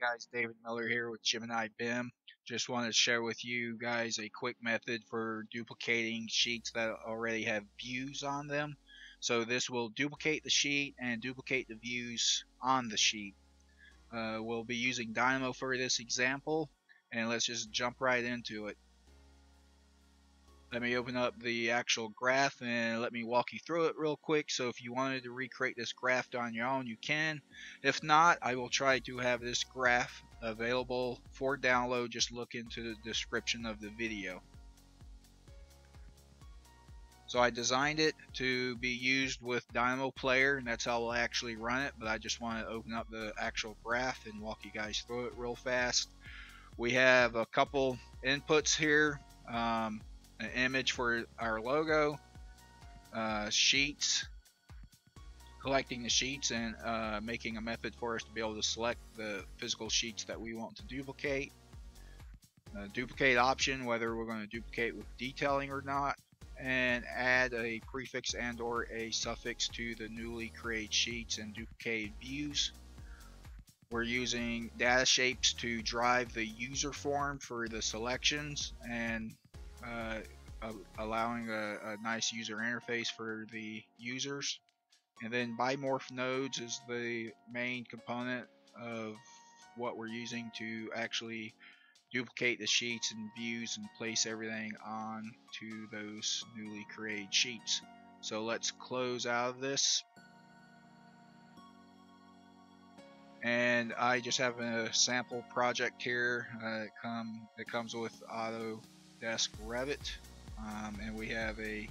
guys, David Miller here with Gemini BIM. Just wanted to share with you guys a quick method for duplicating sheets that already have views on them. So this will duplicate the sheet and duplicate the views on the sheet. Uh, we'll be using Dynamo for this example and let's just jump right into it let me open up the actual graph and let me walk you through it real quick. So if you wanted to recreate this graph on your own you can. If not I will try to have this graph available for download. Just look into the description of the video. So I designed it to be used with Dynamo Player and that's how we'll actually run it but I just want to open up the actual graph and walk you guys through it real fast. We have a couple inputs here. Um, an image for our logo, uh, sheets, collecting the sheets and uh, making a method for us to be able to select the physical sheets that we want to duplicate. A duplicate option, whether we're going to duplicate with detailing or not, and add a prefix and or a suffix to the newly created sheets and duplicated views. We're using data shapes to drive the user form for the selections and uh, allowing a, a, nice user interface for the users. And then bimorph nodes is the main component of what we're using to actually duplicate the sheets and views and place everything on to those newly created sheets. So let's close out of this. And I just have a sample project here. Uh, it, come, it comes with Autodesk Revit um, and we have a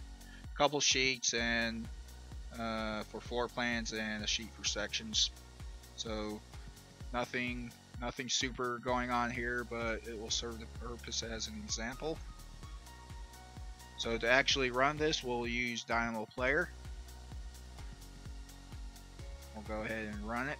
couple sheets and uh, for floor plans and a sheet for sections. So nothing nothing super going on here but it will serve the purpose as an example. So to actually run this we'll use Dynamo Player. We'll go ahead and run it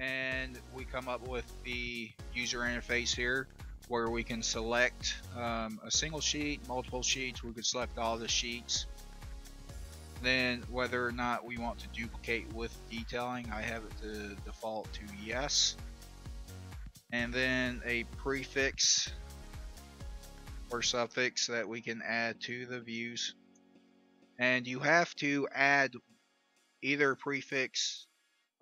and we come up with the user interface here where we can select um, a single sheet, multiple sheets, we could select all the sheets. Then whether or not we want to duplicate with detailing, I have it to default to yes. And then a prefix or suffix that we can add to the views. And you have to add either prefix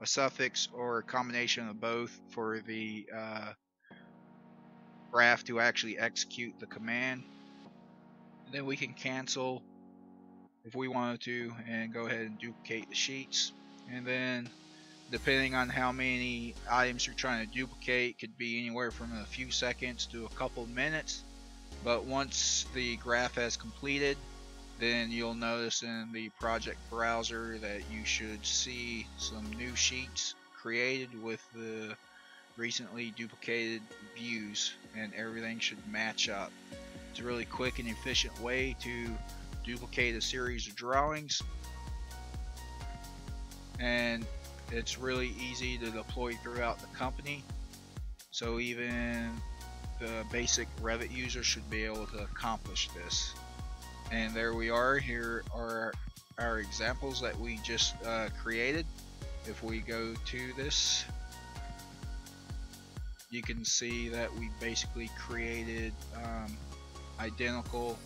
a suffix or a combination of both for the uh, graph to actually execute the command. And then we can cancel if we wanted to and go ahead and duplicate the sheets. And then depending on how many items you're trying to duplicate could be anywhere from a few seconds to a couple minutes. But once the graph has completed, then you'll notice in the project browser that you should see some new sheets created with the recently duplicated views and everything should match up. It's a really quick and efficient way to duplicate a series of drawings and it's really easy to deploy throughout the company so even the basic Revit user should be able to accomplish this and there we are. Here are our examples that we just uh, created. If we go to this you can see that we basically created um, identical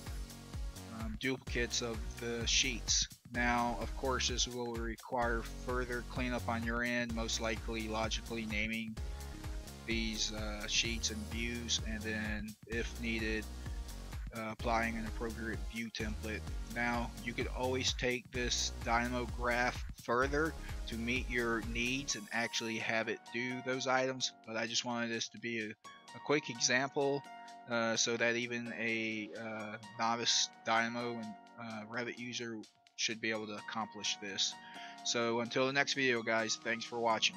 um, duplicates of the sheets. Now of course this will require further cleanup on your end most likely logically naming these uh, sheets and views. And then if needed uh, applying an appropriate view template. Now you could always take this Dynamo graph further to meet your needs and actually have it do those items but I just wanted this to be a, a quick example uh, so that even a uh, novice Dynamo and uh, Revit user should be able to accomplish this. So until the next video guys, thanks for watching.